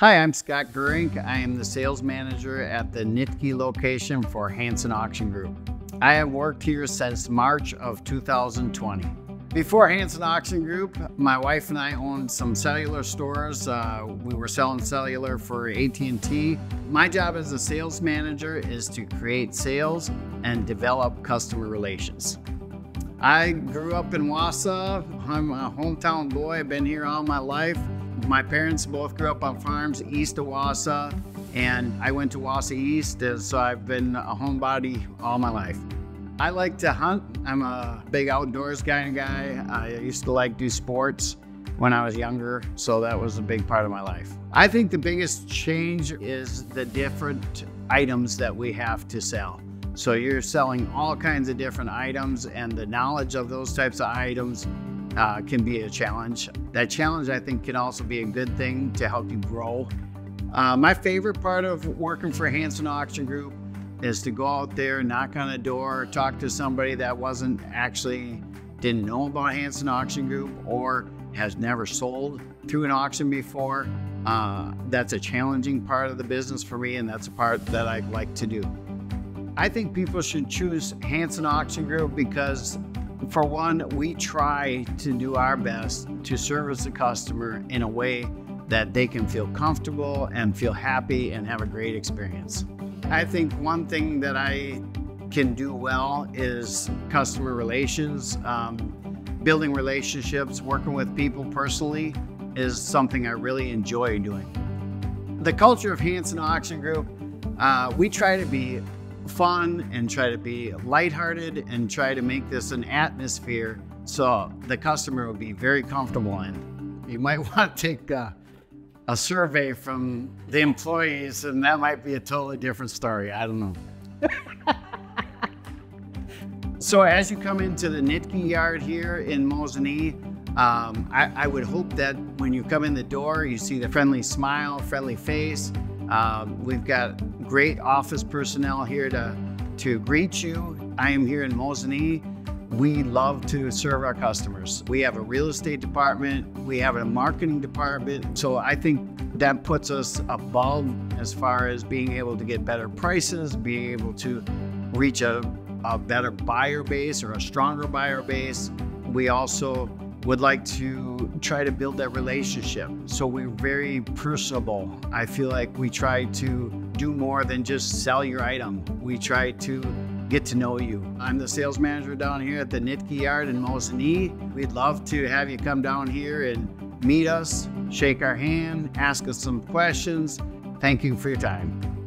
Hi, I'm Scott Geurink. I am the sales manager at the Nitke location for Hansen Auction Group. I have worked here since March of 2020. Before Hansen Auction Group, my wife and I owned some cellular stores. Uh, we were selling cellular for AT&T. My job as a sales manager is to create sales and develop customer relations. I grew up in Wausau. I'm a hometown boy. I've been here all my life. My parents both grew up on farms east of Wausau, and I went to Wausau East, so I've been a homebody all my life. I like to hunt. I'm a big outdoors kind of guy. I used to like do sports when I was younger, so that was a big part of my life. I think the biggest change is the different items that we have to sell. So you're selling all kinds of different items and the knowledge of those types of items uh, can be a challenge. That challenge, I think, can also be a good thing to help you grow. Uh, my favorite part of working for Hansen Auction Group is to go out there, knock on a door, talk to somebody that wasn't actually didn't know about Hansen Auction Group or has never sold through an auction before. Uh, that's a challenging part of the business for me, and that's a part that I like to do. I think people should choose Hansen Auction Group because for one, we try to do our best to service the customer in a way that they can feel comfortable and feel happy and have a great experience. I think one thing that I can do well is customer relations. Um, building relationships, working with people personally is something I really enjoy doing. The culture of Hansen Auction Group, uh, we try to be fun and try to be lighthearted and try to make this an atmosphere so the customer will be very comfortable in. You might want to take a, a survey from the employees, and that might be a totally different story. I don't know. so as you come into the Nitke yard here in Mosinee, um, I, I, would hope that when you come in the door, you see the friendly smile, friendly face. Um, we've got great office personnel here to, to greet you. I am here in Mosinee. We love to serve our customers. We have a real estate department, we have a marketing department. So I think that puts us above as far as being able to get better prices, being able to reach a, a better buyer base or a stronger buyer base. We also would like to try to build that relationship. So we're very personable. I feel like we try to do more than just sell your item. We try to get to know you. I'm the sales manager down here at the Nitke Yard in Mosinee. We'd love to have you come down here and meet us, shake our hand, ask us some questions. Thank you for your time.